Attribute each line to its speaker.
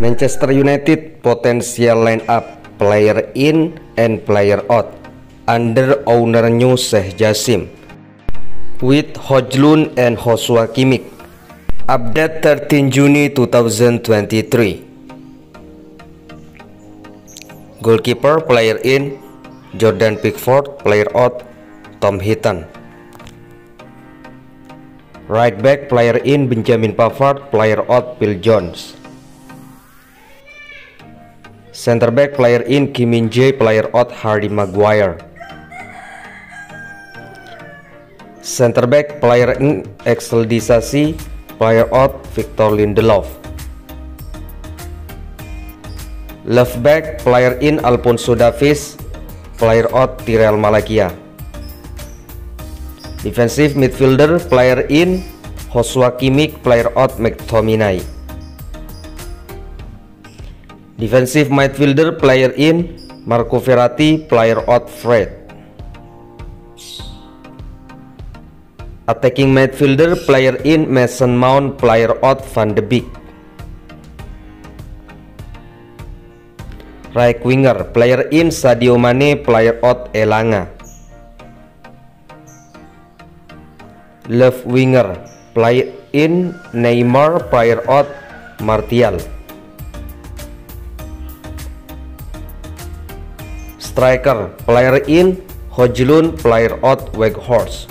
Speaker 1: Manchester United potential lineup player in and player out under owner new Sheikh Jassim with Hojlun and Joshua Kimmich. Update 13 Juni 2023. Goalkeeper player in Jordan Pickford player out Tom Hinton. Right back player in Benjamin Pavard player out Phil Jones. Center back player in Kim Min Jae, player out Hardy Maguire. Center back player in Axel Disasi, player out Victor Lindelof. Left back player in Alfonso Davies, player out Tyrell Malakia. Defensive midfielder player in Joshua Kimmich, player out McTominay. Defensive midfielder player in Marco Verratti, player out Fred. Attacking midfielder player in Mason Mount, player out Van de Beek. Right winger player in Sadio Mane, player out Elanga. Left winger player in Neymar, player out Martial. Striker player in Hojlun player out Weghorst